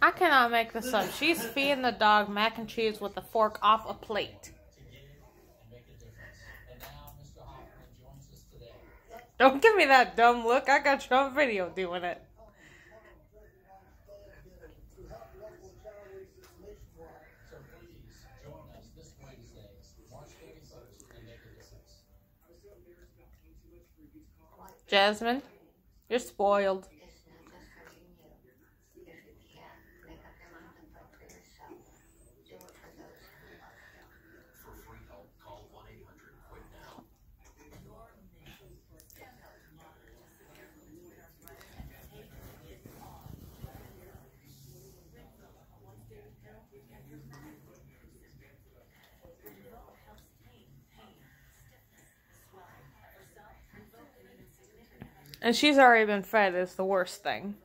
I cannot make this up. She's feeding the dog mac and cheese with a fork off a plate. Don't give me that dumb look. I got you on video doing it. Jasmine, you're spoiled. And she's already been fed is the worst thing.